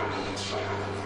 coming inside.